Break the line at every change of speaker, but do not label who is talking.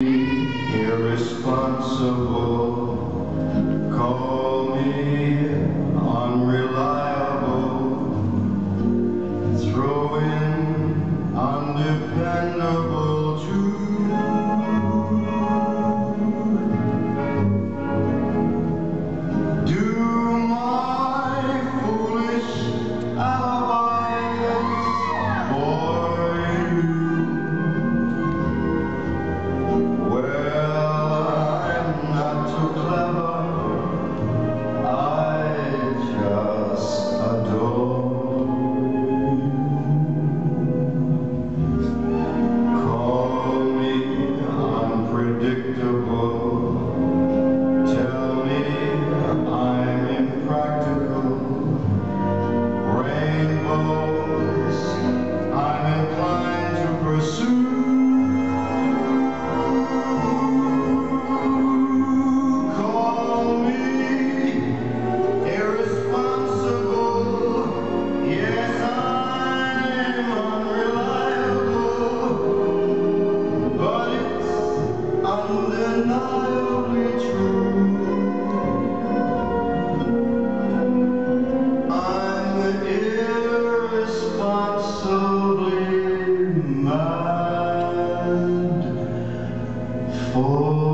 irresponsible. Call me unreliable. Throw in undependable. for